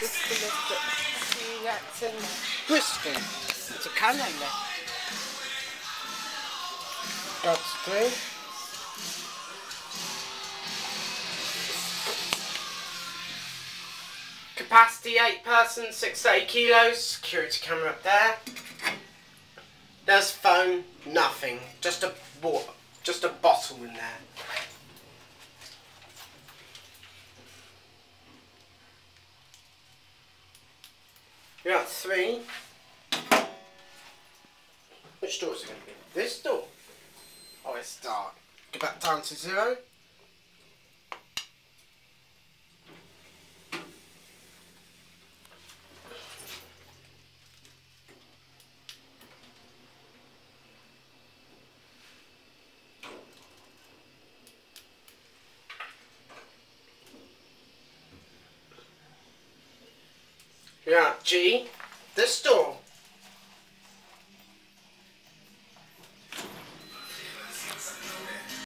Just. See, that's in Bristol. It's a Canada. That's three. Capacity 8 person, 6 to 8 kilos. Security camera up there. There's phone, nothing. Just a water, just a bottle in there. You're three. Which door is it going to be? This door? Oh, it's dark. Go back down to zero. Yeah, G. This door.